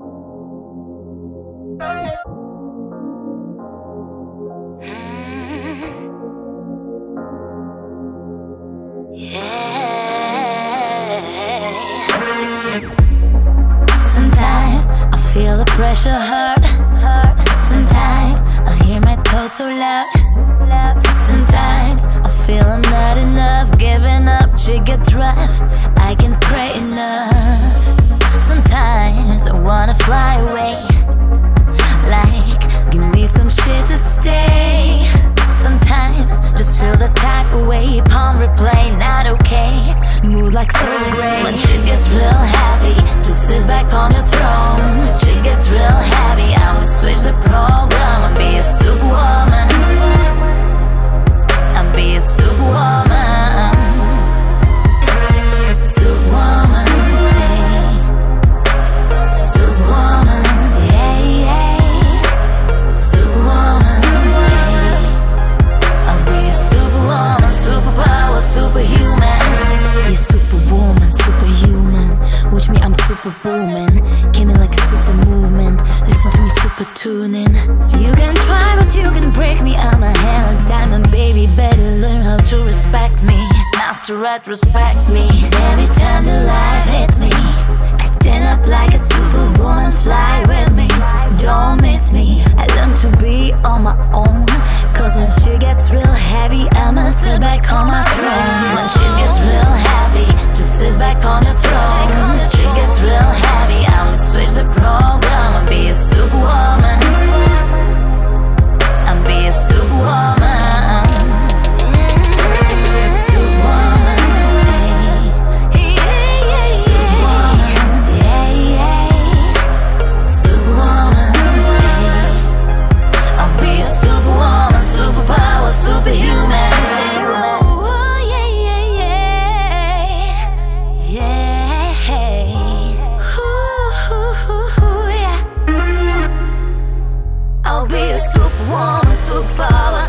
Sometimes I feel the pressure hurt. Sometimes I hear my thoughts so loud. Sometimes I feel I'm not enough. Giving up, she gets rough. Like super booming. Came in like a super movement. Listen to me, super tuning. You can try, but you can break me. I'm a hell of diamond, baby. Better learn how to respect me, not to retrospect me. Every time the life hits woman's superpower.